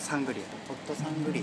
サングリアホットサングリア。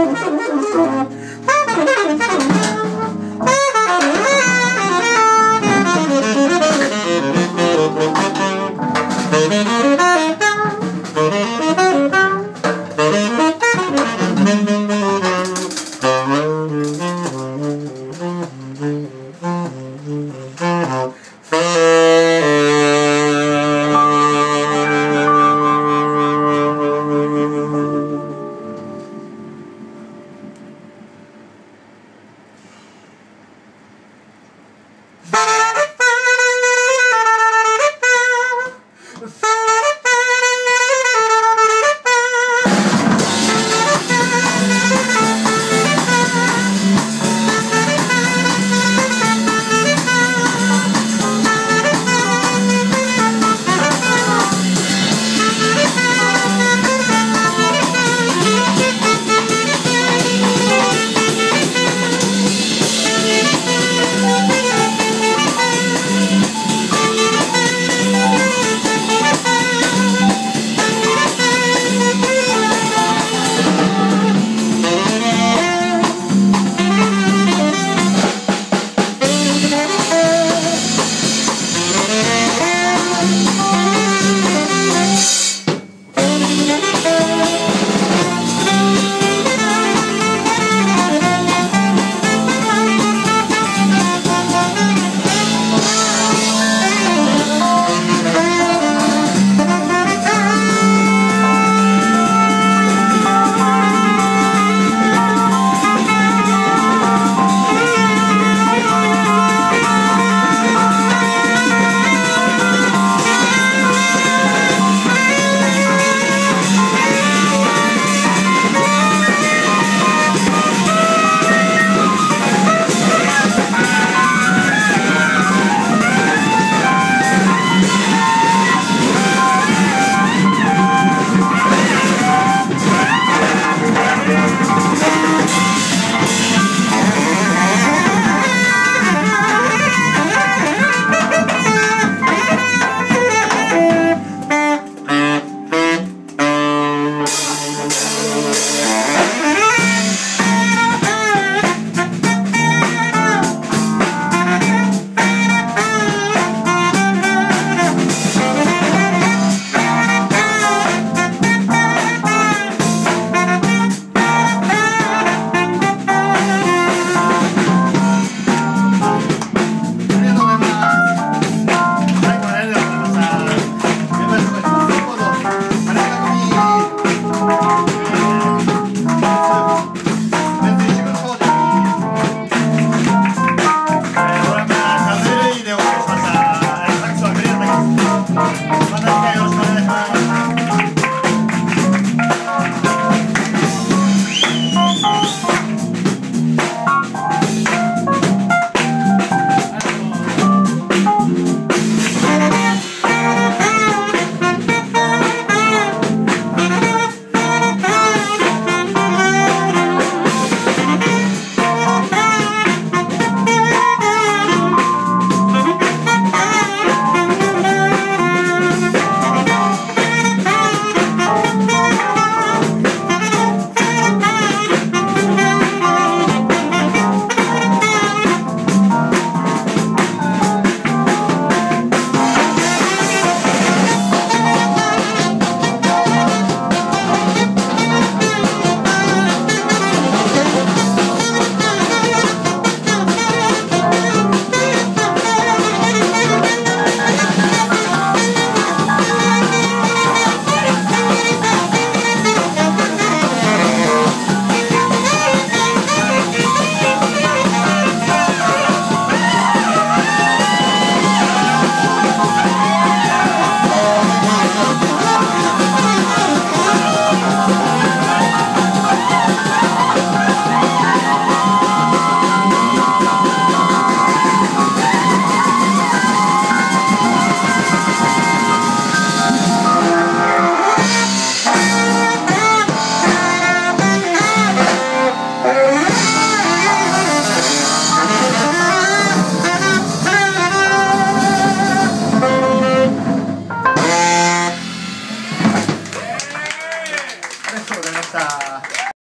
Ha!